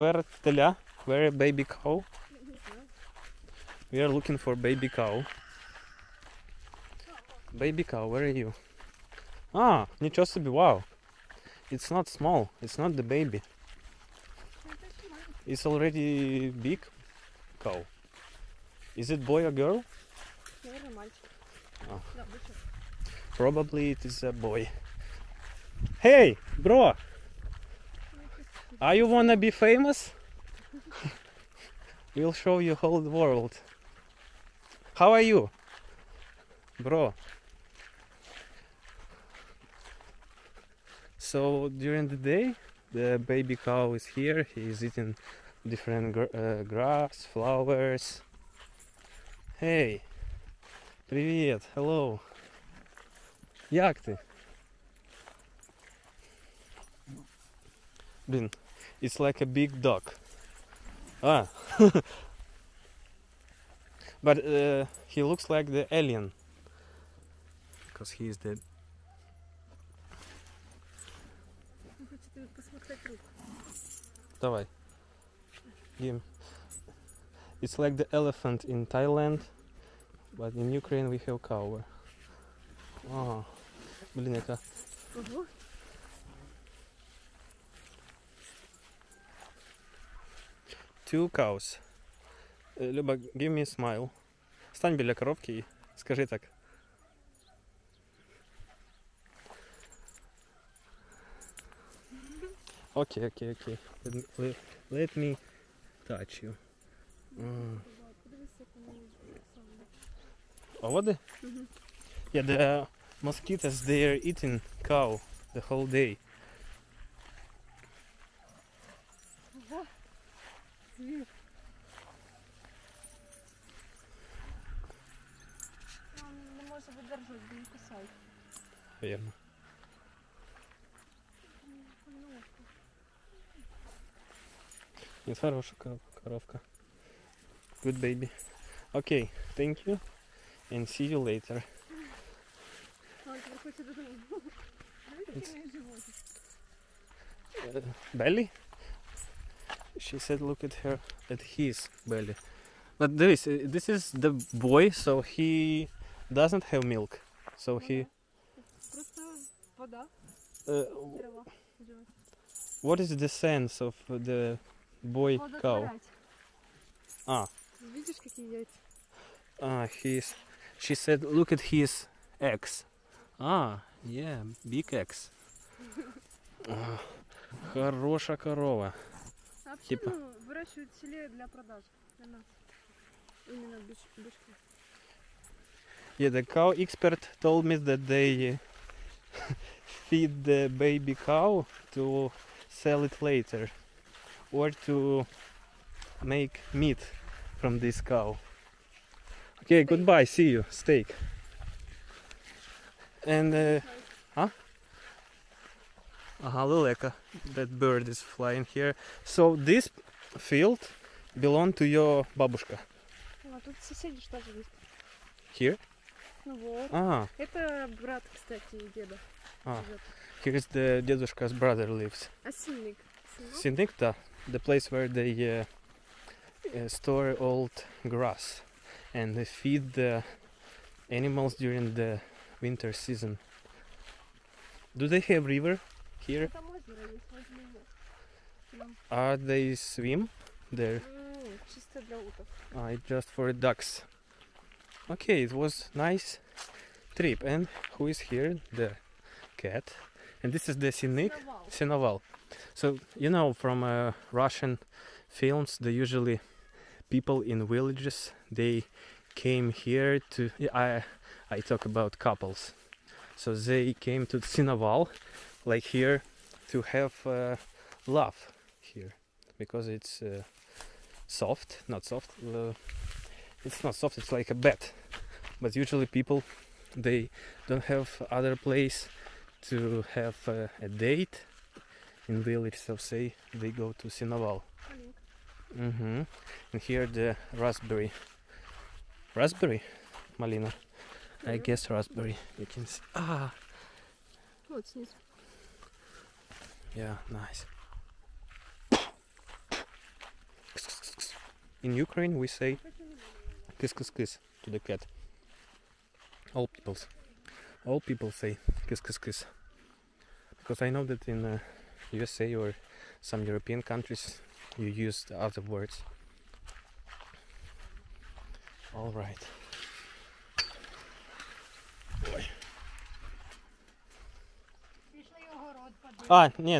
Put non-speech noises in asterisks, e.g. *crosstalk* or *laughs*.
Where теля? Where baby cow? We are looking for baby cow. Baby cow, where are you? А, ничего себе, wow. It's not small, it's not the baby. It's already big cow. Is it boy or girl? Наверное, мальчик. А. Да, бычок. Probably it is a boy. Hey, bro! Are you wanna be famous? *laughs* we'll show you whole world. How are you? Bro. So during the day, the baby cow is here. He is eating different gr- uh, grass, flowers. Hey, привет, hello. Як ти? Блін, it's like a big dog. Ah. *laughs* but uh, he looks like the alien. Because he is the... Он хочет посмотреть руку. Давай. Give. It's like the elephant in Thailand, but in Ukraine we have cow. А, блін, яка Ого. Two cows. Е, Люба, give me a smile. Стань біля коробки і скажи так. Окей, окей, окей. Let me, touch you. Mm. Oh, what the? Mhm. Yeah, the mosquitoes, they are eating cow the whole day. Звір. Он не може видержати, бо не кусай. Верно. Ну, Нет, хорошая коров- коровка. Good baby. Okay, thank you. And see you later. А, він She said, look at her, at his belly. But this, uh, this is the boy, so he doesn't have milk. So he. Просто вода, Uh, трава. живе. what is the sense of the boy Вода cow? творять. А. Видишь, какие яйца? Ah, he's. She said, look at his eggs. Ah, yeah, big eggs. *laughs* Ah, Хорошая корова. А вообще, Типа. ну, выращивают в селе для продажи. Для нас. Именно бич, бычки. Yeah, the cow expert told me that they uh, *laughs* feed the baby cow to sell it later or to make meat from this cow. Okay, Steak. goodbye, see you, steak. And uh, Ага, лелека. That bird is flying here. So this field belong to your бабушка. А тут соседи что же есть. Here? Ну вот. Ah, Это брат, кстати, деда. А. живет. here is the дедушка's brother lives. А сильник? Сильник? Sinikta, the place where they uh, uh, store old grass and they feed the animals during the winter season. Do they have river here. Are they swim there? I just for ducks. Okay, it was nice trip. And who is here? The cat. And this is the Sinik Sinoval. So you know from uh, Russian films, they usually people in villages they came here to I I talk about couples. So they came to Sinoval like here to have uh, love here because it's uh, soft not soft uh, it's not soft it's like a bed but usually people they don't have other place to have uh, a date in village so say they go to Sinaval mm -hmm. and here the raspberry raspberry malina mm -hmm. I mm-hmm. guess raspberry you can see ah oh, What's this? yeah nice in Ukraine we say kiss kiss kiss to the cat. All peoples, all people say kiss kiss kiss. Because I know that in uh, USA or some European countries you use the other words. All right. Пішли огород подивитися. А, ні, не